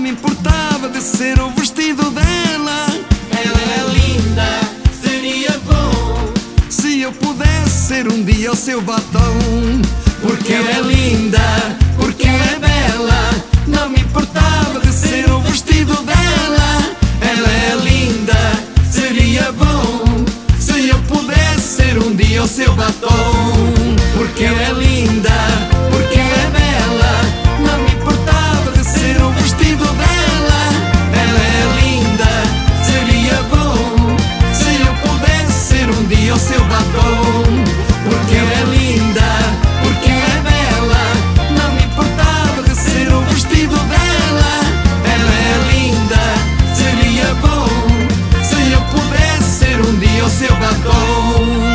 me importava de ser o vestido dela. Ela é linda, seria bom se eu pudesse ser um dia o seu batom. Porque ela é linda, porque ela é bela. Não me importava de ser o vestido dela. Ela é linda, seria bom se eu pudesse ser um dia o seu batom. know